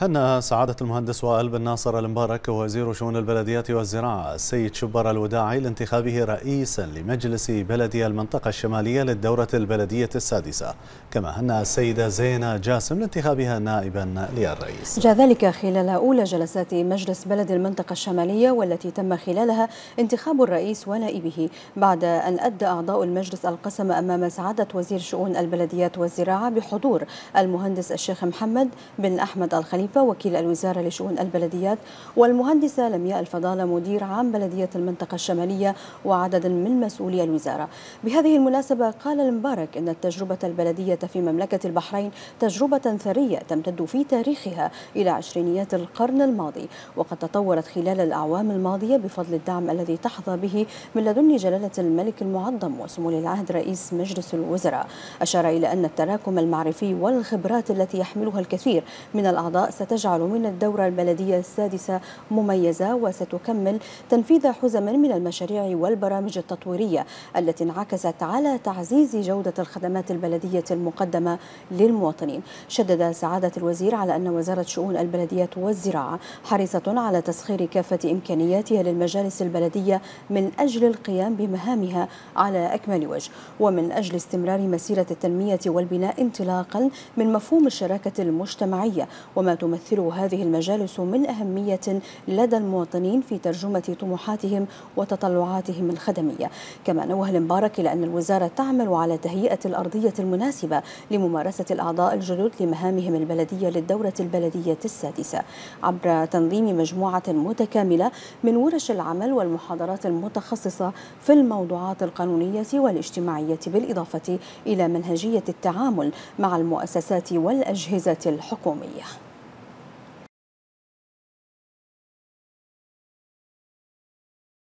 هنا سعادة المهندس وائل بن ناصر المبارك وزير شؤون البلديات والزراعة السيد شبر الوداعي لانتخابه رئيسا لمجلس بلدي المنطقة الشمالية للدورة البلدية السادسة. كما هنا السيدة زينة جاسم لانتخابها نائبا للرئيس. جاء ذلك خلال أولى جلسات مجلس بلد المنطقة الشمالية والتي تم خلالها انتخاب الرئيس ونائبه. بعد أن أدى أعضاء المجلس القسم أمام سعادة وزير شؤون البلديات والزراعة بحضور المهندس الشيخ محمد بن أحمد الخليفة خليفة وكيل الوزارة لشؤون البلديات والمهندسة لمياء الفضالة مدير عام بلدية المنطقة الشمالية وعدد من مسؤولي الوزارة. بهذه المناسبة قال المبارك أن التجربة البلدية في مملكة البحرين تجربة ثرية تمتد في تاريخها إلى عشرينيات القرن الماضي وقد تطورت خلال الأعوام الماضية بفضل الدعم الذي تحظى به من لدن جلالة الملك المعظم وسمو العهد رئيس مجلس الوزراء. أشار إلى أن التراكم المعرفي والخبرات التي يحملها الكثير من الأعضاء ستجعل من الدورة البلدية السادسة مميزة وستكمل تنفيذ حزما من المشاريع والبرامج التطويرية التي انعكست على تعزيز جودة الخدمات البلدية المقدمة للمواطنين. شدد سعادة الوزير على أن وزارة شؤون البلديات والزراعة حريصة على تسخير كافة إمكانياتها للمجالس البلدية من أجل القيام بمهامها على أكمل وجه ومن أجل استمرار مسيرة التنمية والبناء انطلاقا من مفهوم الشراكة المجتمعية وما تمثل هذه المجالس من أهمية لدى المواطنين في ترجمة طموحاتهم وتطلعاتهم الخدمية. كما نوه المبارك إلى أن الوزارة تعمل على تهيئة الأرضية المناسبة لممارسة الأعضاء الجدد لمهامهم البلدية للدورة البلدية السادسة. عبر تنظيم مجموعة متكاملة من ورش العمل والمحاضرات المتخصصة في الموضوعات القانونية والاجتماعية بالإضافة إلى منهجية التعامل مع المؤسسات والأجهزة الحكومية.